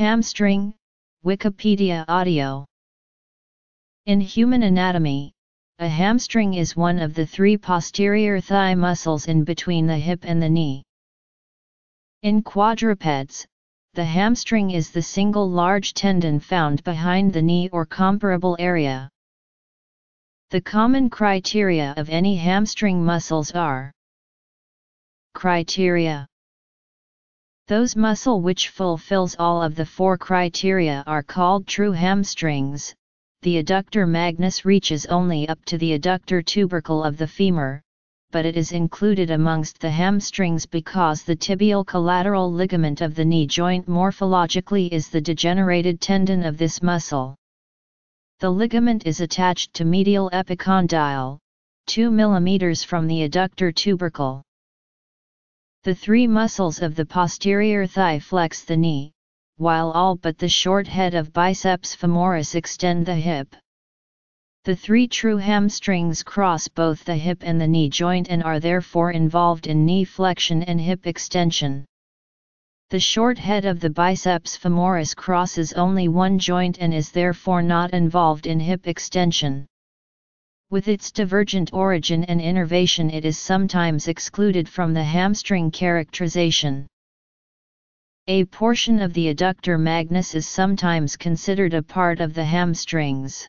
Hamstring, Wikipedia Audio In human anatomy, a hamstring is one of the three posterior thigh muscles in between the hip and the knee. In quadrupeds, the hamstring is the single large tendon found behind the knee or comparable area. The common criteria of any hamstring muscles are Criteria those muscle which fulfills all of the four criteria are called true hamstrings. The adductor magnus reaches only up to the adductor tubercle of the femur, but it is included amongst the hamstrings because the tibial collateral ligament of the knee joint morphologically is the degenerated tendon of this muscle. The ligament is attached to medial epicondyle, 2 mm from the adductor tubercle. The three muscles of the posterior thigh flex the knee, while all but the short head of biceps femoris extend the hip. The three true hamstrings cross both the hip and the knee joint and are therefore involved in knee flexion and hip extension. The short head of the biceps femoris crosses only one joint and is therefore not involved in hip extension. With its divergent origin and innervation it is sometimes excluded from the hamstring characterization. A portion of the adductor magnus is sometimes considered a part of the hamstrings.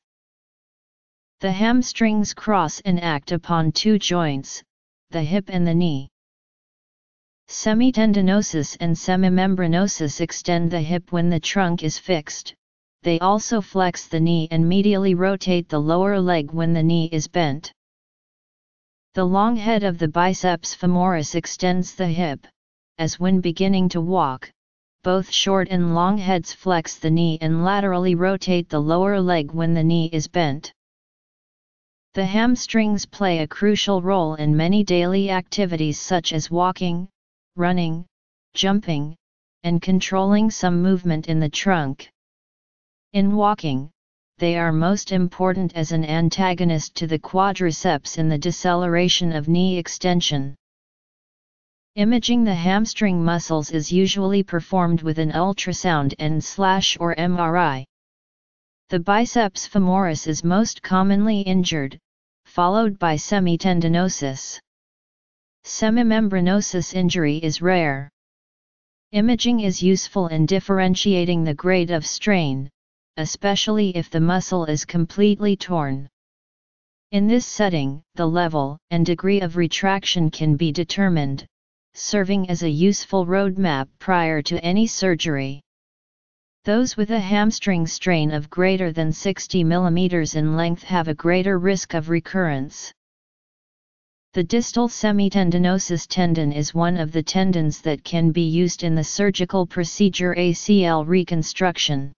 The hamstrings cross and act upon two joints, the hip and the knee. Semitendinosus and semimembranosus extend the hip when the trunk is fixed, they also flex the knee and medially rotate the lower leg when the knee is bent. The long head of the biceps femoris extends the hip, as when beginning to walk, both short and long heads flex the knee and laterally rotate the lower leg when the knee is bent. The hamstrings play a crucial role in many daily activities such as walking, running, jumping, and controlling some movement in the trunk. In walking, they are most important as an antagonist to the quadriceps in the deceleration of knee extension. Imaging the hamstring muscles is usually performed with an ultrasound and slash or MRI. The biceps femoris is most commonly injured, followed by semitendinosus. Semimembranosus injury is rare. Imaging is useful in differentiating the grade of strain, especially if the muscle is completely torn. In this setting, the level and degree of retraction can be determined, serving as a useful roadmap prior to any surgery. Those with a hamstring strain of greater than 60 mm in length have a greater risk of recurrence. The distal semitendinosus tendon is one of the tendons that can be used in the surgical procedure ACL reconstruction.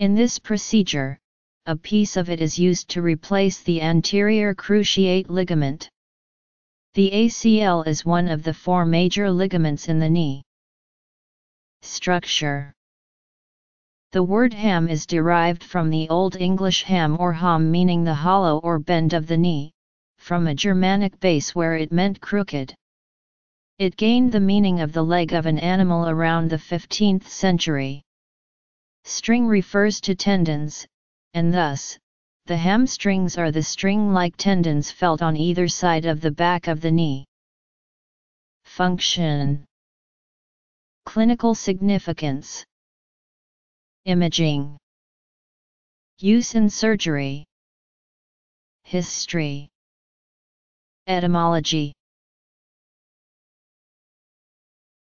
In this procedure, a piece of it is used to replace the anterior cruciate ligament. The ACL is one of the four major ligaments in the knee. Structure The word ham is derived from the Old English ham or ham meaning the hollow or bend of the knee, from a Germanic base where it meant crooked. It gained the meaning of the leg of an animal around the 15th century. String refers to tendons, and thus, the hamstrings are the string-like tendons felt on either side of the back of the knee. Function. Clinical significance. Imaging. Use in surgery. History. Etymology